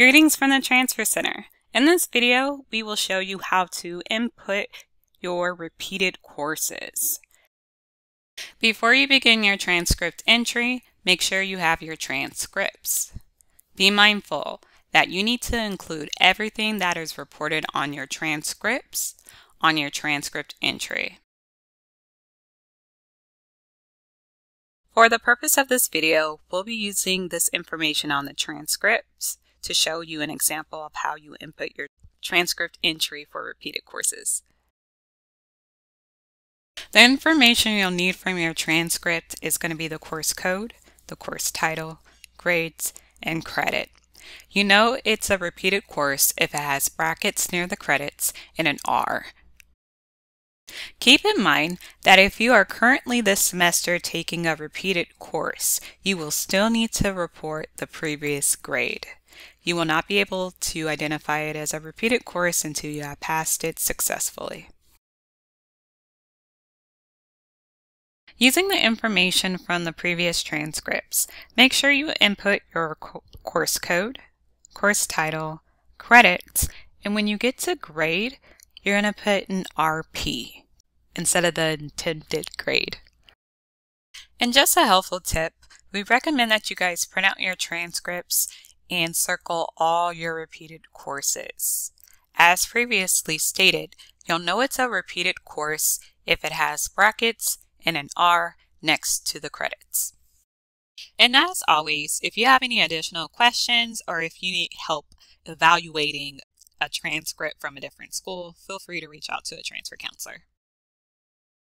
Greetings from the Transfer Center. In this video, we will show you how to input your repeated courses. Before you begin your transcript entry, make sure you have your transcripts. Be mindful that you need to include everything that is reported on your transcripts on your transcript entry. For the purpose of this video, we'll be using this information on the transcripts to show you an example of how you input your transcript entry for repeated courses. The information you'll need from your transcript is going to be the course code, the course title, grades, and credit. You know it's a repeated course if it has brackets near the credits and an R. Keep in mind that if you are currently this semester taking a repeated course, you will still need to report the previous grade. You will not be able to identify it as a repeated course until you have passed it successfully. Using the information from the previous transcripts, make sure you input your co course code, course title, credits, and when you get to grade, you're going to put an RP instead of the intended grade. And just a helpful tip, we recommend that you guys print out your transcripts and circle all your repeated courses. As previously stated, you'll know it's a repeated course if it has brackets and an R next to the credits. And as always, if you have any additional questions or if you need help evaluating a transcript from a different school, feel free to reach out to a transfer counselor.